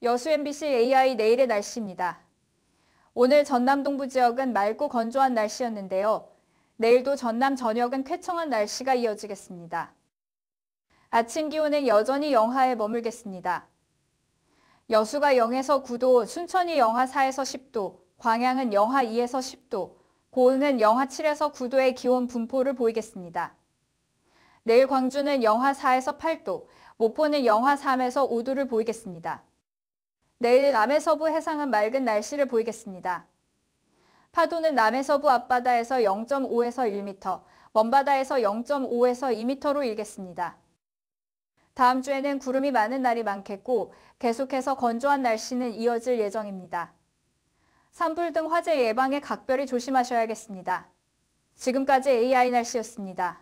여수 MBC AI 내일의 날씨입니다. 오늘 전남 동부 지역은 맑고 건조한 날씨였는데요. 내일도 전남 전역은 쾌청한 날씨가 이어지겠습니다. 아침 기온은 여전히 영하에 머물겠습니다. 여수가 0에서 9도, 순천이 영하 4에서 10도, 광양은 영하 2에서 10도, 고흥은 영하 7에서 9도의 기온 분포를 보이겠습니다. 내일 광주는 영하 4에서 8도, 목포는 영하 3에서 5도를 보이겠습니다. 내일 남해 서부 해상은 맑은 날씨를 보이겠습니다. 파도는 남해 서부 앞바다에서 0.5에서 1m, 먼바다에서 0.5에서 2m로 일겠습니다. 다음 주에는 구름이 많은 날이 많겠고 계속해서 건조한 날씨는 이어질 예정입니다. 산불 등 화재 예방에 각별히 조심하셔야겠습니다. 지금까지 AI 날씨였습니다.